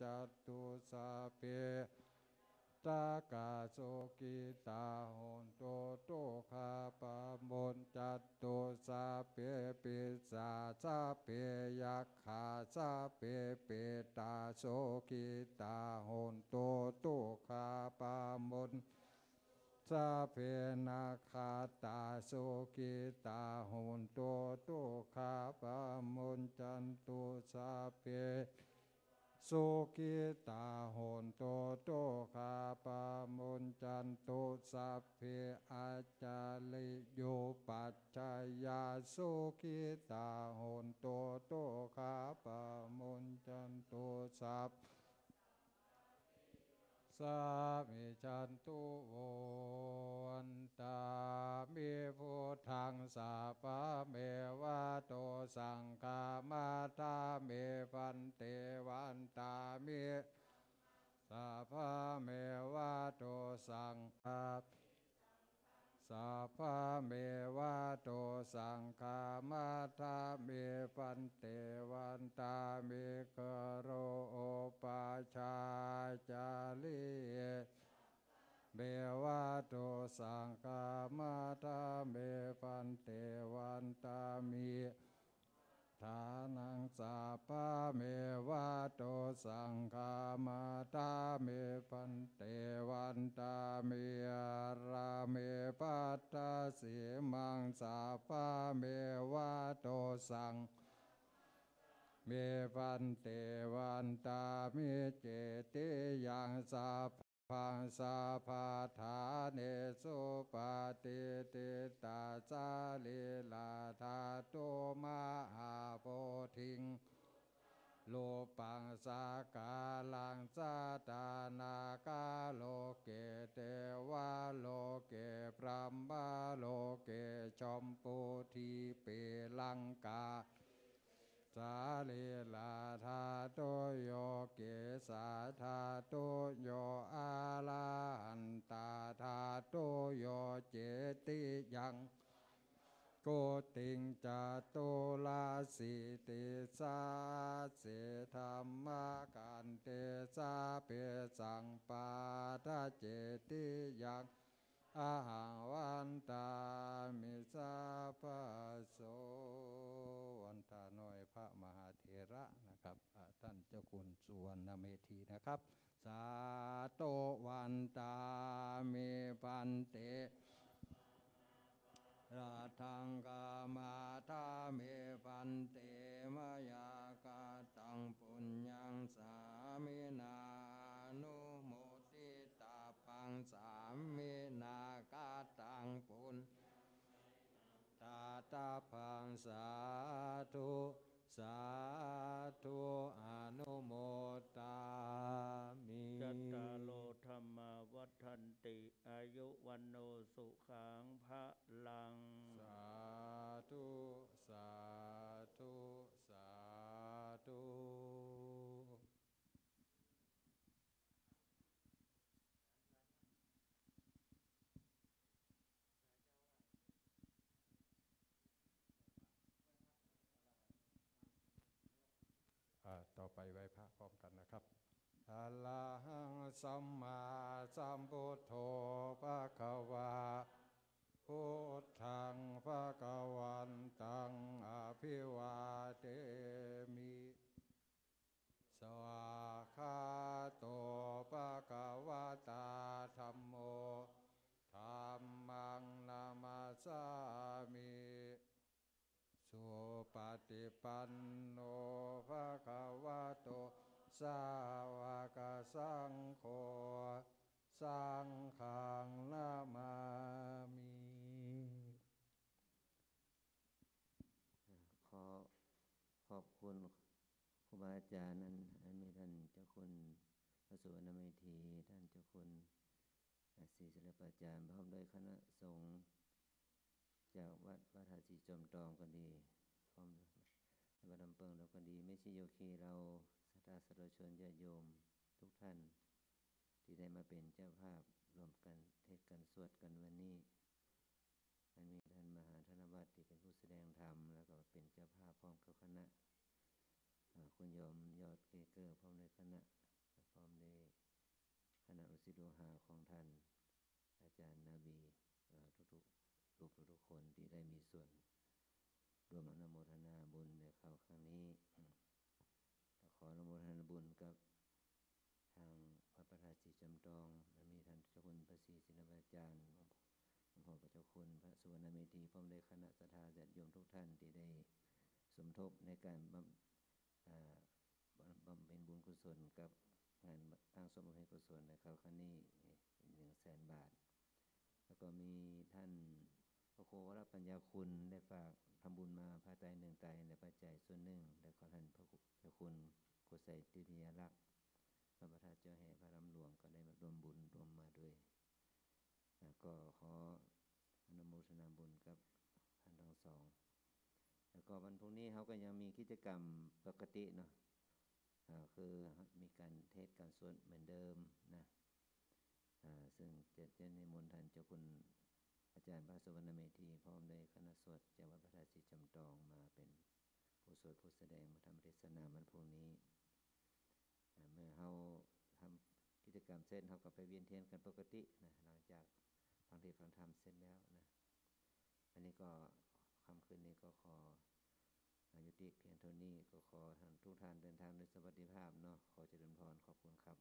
จัตตุสาเพตากาโสกิตาโหนโตโตคาปามนจัตตุสาเปปิสาสาเปยักขาสาเปเปตาโสกิตาโหนโตโตคาปามนสาเพนาคาตาโสกิตาโหนโตโตคาปามนจันตุสาเพ สุกิตาโหนโตโตคาปามุนจันตุสัพเพอาจาลิโยปัจจายาสุกิตาโหนโตโตคาปามุนจันตุสัพสามิจ สาปะเมวะโตสังฆามาตาเมปันเตวันตามิสาพะเมวะโตสังฆาสัพพะเมวะโตสังฆามาทาเมปันเตวันตาเมกโรโอปาชาจาลิ เบวะโตสังฆามาทาเมปันเตวันตามิทานังสาปะเมวะโตสังฆามาตาเมปันเตวันตามิราเมปัตตาสีมังสาปะเมวะโตสังเมปันเตวันตามิเจติยังสา พังสาพาธาเนสุปาติติตาจาลิลาธาโตมาหาโพธิงโลปังสากาลังสาตานากาโลเกเตวาโลเกพรัมบาโลเกชมพูทีเปลังกาสาลีลาธาโตโย เกสาธาโตโยอาลาหันตาธาโตโยเจติยังโกติงจาโตลาสิติสาเสธรรมกันเตสาเปสังปาทาเจติยังอาหังวันตามิสาปะโสวันตาน้อยพระมหาเถระนะครับอ่าท่านเจ้าคุณสุวรรณเมธี นะครับ สาโตวันตามิปันเตราทังกามาทาเมปันเตมยากาตังปุญญังสามินานุโมทิตาปังสามินากาตังปุญตาตาพังสาธุ สาธุอนุโมตามิจัตตาโลธรรมาวัฏันติ อายุวันโนสุขังพระลัง สาธุ สาธุ สาธุ อ่า ต่อไปไหว้พระพร้อมกันนะครับอะระหังสัมมาสัมพุทโธภะคะวาพุทธังภะคะวันตังอภิวาเทมิสวาคาโตภะคะวะตาธัมโมธัมมังนามาสามิสุ ปฏิปันโนภะคะวะโตสาวกสังโฆสังฆังนามามิขอขอบคุณครูบาอาจารย์นั้นมีท่านเจ้าคุณพระสุวรรณเมธีท่านเจ้าคุณศรีศิลปอาจารย์พร้อมด้วยคณะสงฆ์จากวัดวัดหาศรีจอมทองก็ดี พร้อมวัดลำเปิงเราก็ดี ไม่ใช่โยคีเราสัตาสรชนญาโยมทุกท่าน ที่ได้มาเป็นเจ้าภาพรวมกันเทศกันสวดกันวันนี้อันมีท่านมหาธนวัตรที่เป็นผู้แสดงธรรม แล้วก็เป็นเจ้าภาพพร้อมกับคณะคุณโยมยอดเกเกอร์พร้อมด้วยคณะพร้อมในคณะอุสิโลหาของท่าน อาจารย์นาบีทุกๆลูกทุกๆคนที่ได้มีส่วนร่วมอนุโมทนา บุญในคราวครั้งนี้ขออนุโมทนาบุญกับทางพระประธานสีจำตองและมีท่านเจ้าคุณพระศรีศิลปาจารย์หลวงพ่อพระเจ้าคุณพระสุวรรณเมธีพร้อมด้วยคณะสัทธาญาติโยมทุกท่านที่ได้สมทบในการบำบำเพ็ญบุญกุศลกับงานตั้งสมบำเพ็ญกุศลในคราวครั้งนี้หนึ่งแสนบาท แล้วก็มีท่านพระโควรปัญญาคุณได้ฝาก ทำบุญมาพระไตรหนึ่งไตรและปัจจัยส่วนหนึ่ง แล้วก็ท่านพระเจ้าคุณกุศลติติยรักษ์พระประธานเจ้าแห่พระรำหลวงก็ได้มารวมบุญรวมมาด้วยแล้วก็ขออนุโมทนาบุญกับท่านทั้งสอง แล้วก็วันพรุ่งนี้เขาก็ยังมีกิจกรรมปกติเนาะคือมีการเทศการสวดเหมือนเดิมนะซึ่งจะจะนิมนต์ท่านเจ้าคุณ อาจารย์พระสวรรณเมธีพร้อมด้วยคณะสวดจากวัดพระธาตุศรีจำตองมาเป็นผู้สวดผู้แสดงมาทำเทศนาวันพรุ่งนี้ เมื่อเราทำกิจกรรมเสร็จเราก็ไปเวียนเทียนกันปกตินะหลังจากฟังเทศฟังธรรมเสร็จแล้วนะอันนี้ก็คำคืนนี้ก็ขออายุติเพียงเท่านี้ก็ขอท่านทุกท่านเดินทางด้วยสวัสดิภาพเนาะขอเจริญพรขอบคุณครับ